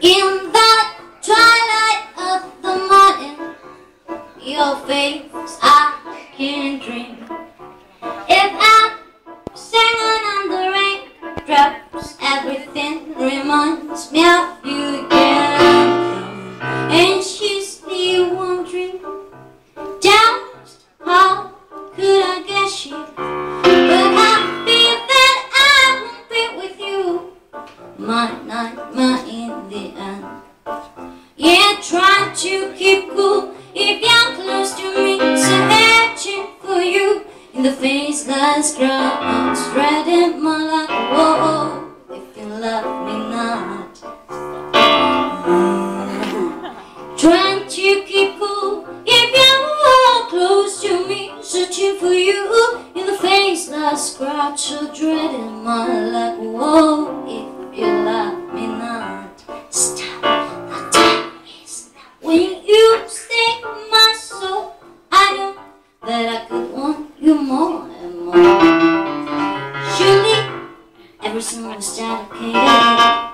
in Yeah, try to keep cool if you're close to me. So searching for you in the faceless crowd, spreading my life. Oh, oh, if you love me not. Mm. Trying to keep cool if you're close to me. Searching for you in the faceless crowd, so dreading my life. Oh, if you love. person was dedicated.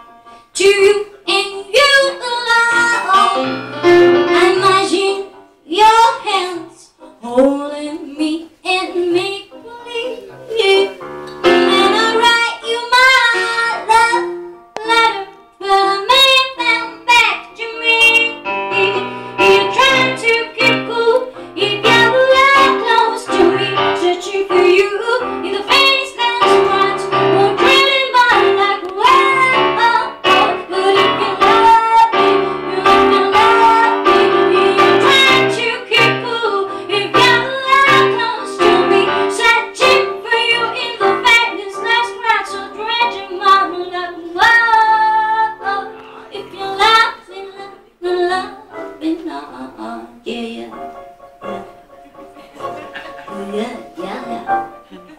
yeah, yeah.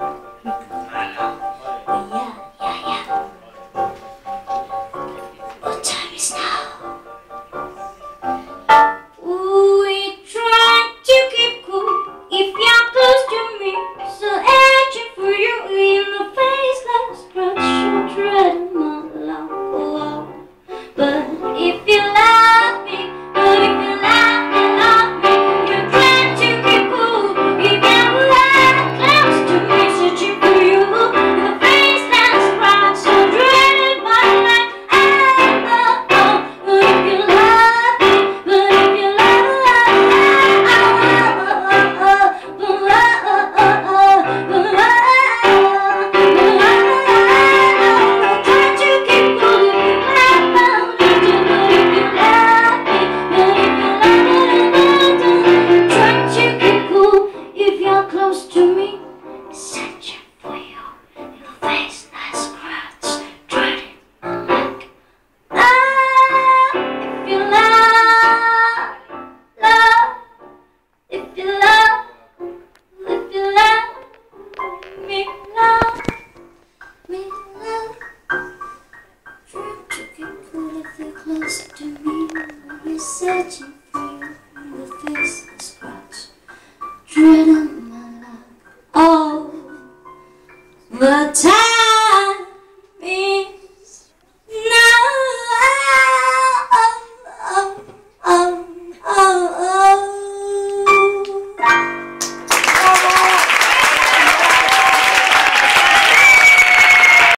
the face and scratch. Dreading